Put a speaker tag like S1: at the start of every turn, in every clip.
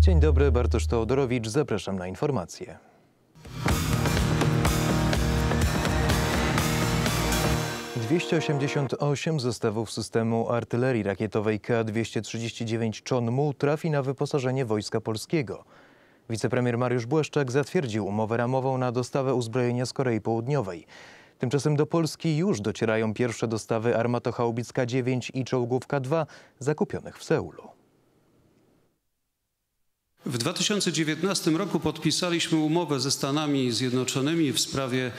S1: Dzień dobry, Bartosz Teodorowicz, zapraszam na informacje. Dwieście osiemdziesiąt osiem zestawów systemu artylerii rakietowej K-239 Chonmu trafi na wyposażenie Wojska Polskiego. Wicepremier Mariusz Błaszczak zatwierdził umowę ramową na dostawę uzbrojenia z Korei Południowej. Tymczasem do Polski już docierają pierwsze dostawy armatochaubic K-9 i czołgów K-2 zakupionych w Seulu.
S2: W 2019 roku podpisaliśmy umowę ze Stanami Zjednoczonymi w sprawie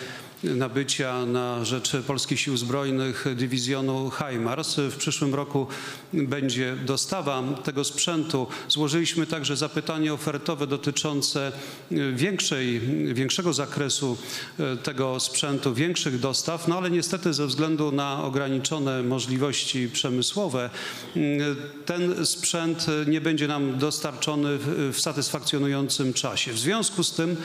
S2: nabycia na rzecz Polskich Sił Zbrojnych dywizjonu HIMARS. W przyszłym roku będzie dostawa tego sprzętu. Złożyliśmy także zapytanie ofertowe dotyczące większej, większego zakresu e, tego sprzętu, większych dostaw, no ale niestety ze względu na ograniczone możliwości przemysłowe ten sprzęt nie będzie nam dostarczony w satysfakcjonującym czasie. W związku z tym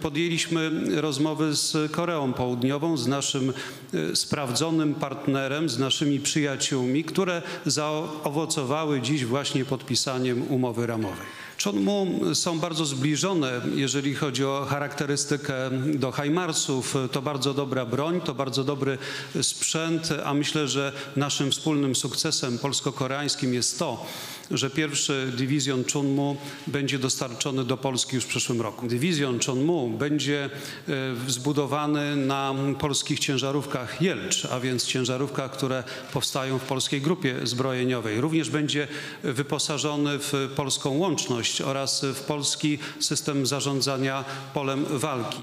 S2: podjęliśmy rozmowy z Koreą Południową, z naszym e, sprawdzonym partnerem, z naszymi przyjaciółmi, które zaowocowały dziś właśnie podpisaniem umowy ramowej. Chonmu są bardzo zbliżone, jeżeli chodzi o charakterystykę do Hajmarsów. To bardzo dobra broń, to bardzo dobry sprzęt, a myślę, że naszym wspólnym sukcesem polsko-koreańskim jest to, że pierwszy dywizjon Chunmu będzie dostarczony do Polski już w przyszłym roku. Dywizjon Chunmu będzie e, zbudowany na polskich ciężarówkach Jelcz, a więc ciężarówkach, które powstają w polskiej grupie zbrojeniowej. Również będzie wyposażony w polską łączność oraz w polski system zarządzania polem walki.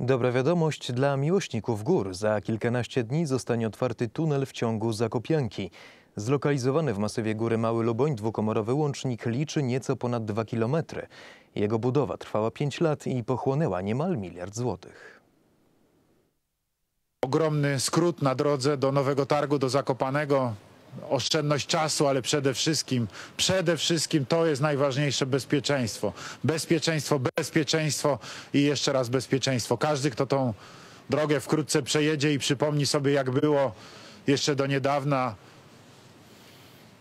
S1: Dobra wiadomość dla miłośników gór. Za kilkanaście dni zostanie otwarty tunel w ciągu Zakopianki. Zlokalizowany w masywie góry Mały Luboń dwukomorowy łącznik liczy nieco ponad 2 km. Jego budowa trwała 5 lat i pochłonęła niemal miliard złotych.
S3: Ogromny skrót na drodze do Nowego Targu, do Zakopanego. Oszczędność czasu, ale przede wszystkim, przede wszystkim to jest najważniejsze bezpieczeństwo. Bezpieczeństwo, bezpieczeństwo i jeszcze raz bezpieczeństwo. Każdy, kto tą drogę wkrótce przejedzie i przypomni sobie, jak było jeszcze do niedawna,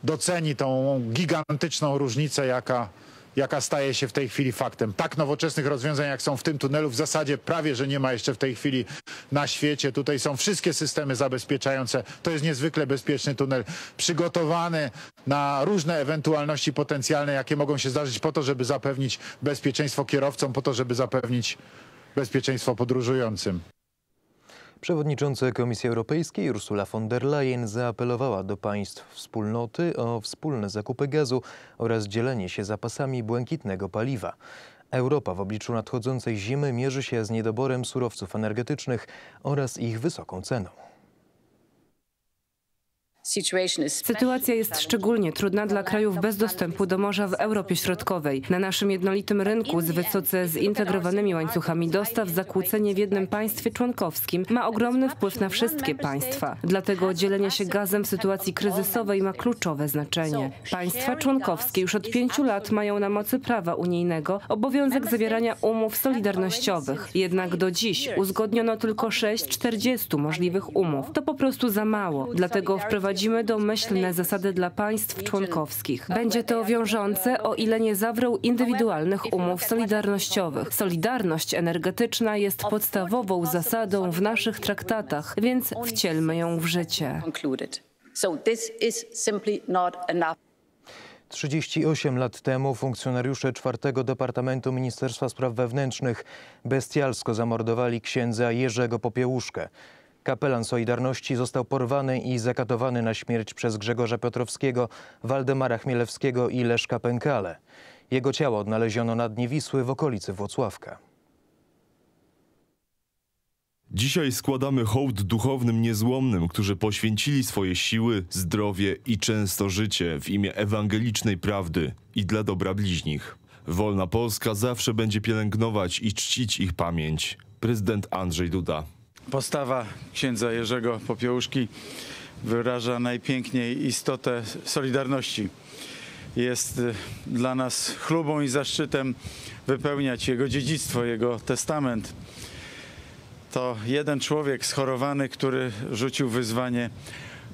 S3: doceni tą gigantyczną różnicę, jaka, jaka staje się w tej chwili faktem. Tak nowoczesnych rozwiązań, jak są w tym tunelu, w zasadzie prawie, że nie ma jeszcze w tej chwili na świecie. Tutaj są wszystkie systemy zabezpieczające. To jest niezwykle bezpieczny tunel, przygotowany na różne ewentualności potencjalne, jakie mogą się zdarzyć po to, żeby zapewnić bezpieczeństwo kierowcom, po to, żeby zapewnić bezpieczeństwo podróżującym.
S1: Przewodnicząca Komisji Europejskiej Ursula von der Leyen zaapelowała do państw wspólnoty o wspólne zakupy gazu oraz dzielenie się zapasami błękitnego paliwa. Europa w obliczu nadchodzącej zimy mierzy się z niedoborem surowców energetycznych oraz ich wysoką ceną.
S4: Sytuacja jest szczególnie trudna dla krajów bez dostępu do morza w Europie Środkowej. Na naszym jednolitym rynku z wysoce zintegrowanymi łańcuchami dostaw zakłócenie w jednym państwie członkowskim ma ogromny wpływ na wszystkie państwa. Dlatego dzielenie się gazem w sytuacji kryzysowej ma kluczowe znaczenie. Państwa członkowskie już od pięciu lat mają na mocy prawa unijnego obowiązek zawierania umów solidarnościowych. Jednak do dziś uzgodniono tylko 6,40 możliwych umów. To po prostu za mało. Dlatego wprowadziliśmy wprowadzimy domyślne zasady dla państw członkowskich. Będzie to wiążące, o ile nie zawrą indywidualnych umów solidarnościowych. Solidarność energetyczna jest podstawową zasadą w naszych traktatach, więc wcielmy ją w życie.
S1: 38 lat temu funkcjonariusze czwartego Departamentu Ministerstwa Spraw Wewnętrznych bestialsko zamordowali księdza Jerzego Popiełuszkę. Kapelan Solidarności został porwany i zakatowany na śmierć przez Grzegorza Piotrowskiego, Waldemara Chmielewskiego i Leszka Pękale. Jego ciało odnaleziono na dnie Wisły w okolicy Włocławka.
S5: Dzisiaj składamy hołd duchownym niezłomnym, którzy poświęcili swoje siły, zdrowie i często życie w imię ewangelicznej prawdy i dla dobra bliźnich. Wolna Polska zawsze będzie pielęgnować i czcić ich pamięć. Prezydent Andrzej Duda.
S6: Postawa księdza Jerzego Popiełuszki wyraża najpiękniej istotę Solidarności. Jest y, dla nas chlubą i zaszczytem wypełniać jego dziedzictwo, jego testament. To jeden człowiek schorowany, który rzucił wyzwanie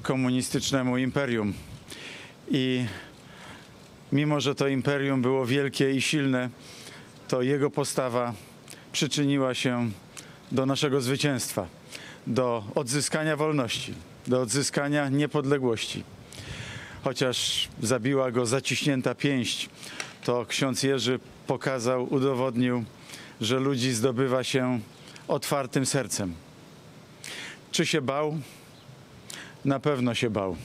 S6: komunistycznemu imperium. I mimo że to imperium było wielkie i silne, to jego postawa przyczyniła się do naszego zwycięstwa, do odzyskania wolności, do odzyskania niepodległości. Chociaż zabiła go zaciśnięta pięść, to ksiądz Jerzy pokazał, udowodnił, że ludzi zdobywa się otwartym sercem. Czy się bał? Na pewno się bał.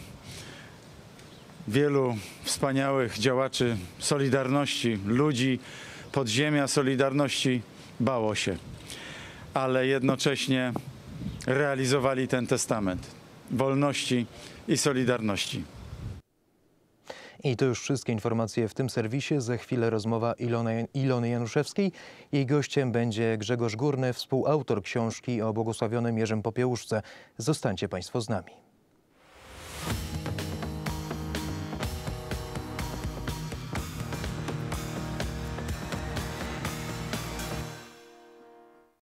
S6: Wielu wspaniałych działaczy Solidarności, ludzi podziemia Solidarności bało się, ale jednocześnie realizowali ten testament wolności i solidarności.
S1: I to już wszystkie informacje w tym serwisie. Za chwilę rozmowa Ilony, Ilony Januszewskiej. Jej gościem będzie Grzegorz Górny, współautor książki o błogosławionym Jerzym Popiełuszce. Zostańcie Państwo z nami.